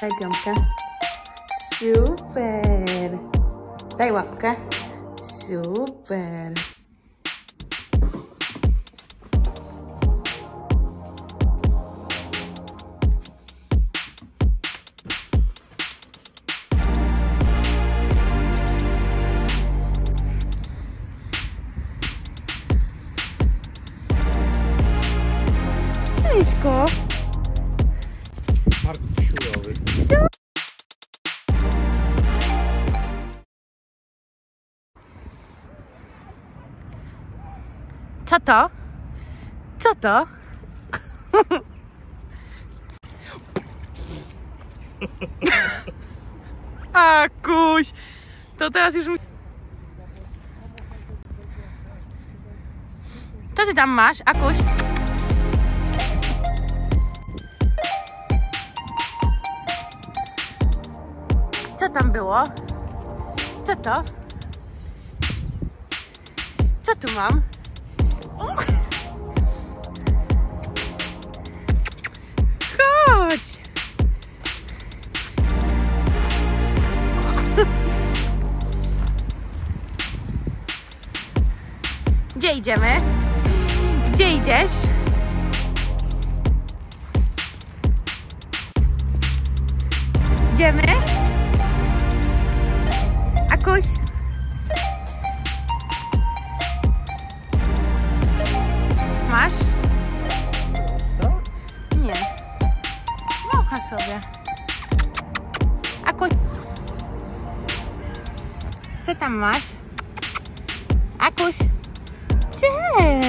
Pegamkan. Super. Dai łapkę. Super. Miśko. Co to? Co to? Akuś! To teraz już... mi- Co ty tam masz, Akuś? Co tam było? Co to? Co tu mam? Gdzie idziemy? Gdzie idziesz? Idziemy? Akuś? Masz? Co? Nie. Mocha sobie. Akuś. Co tam masz? Akuś. did.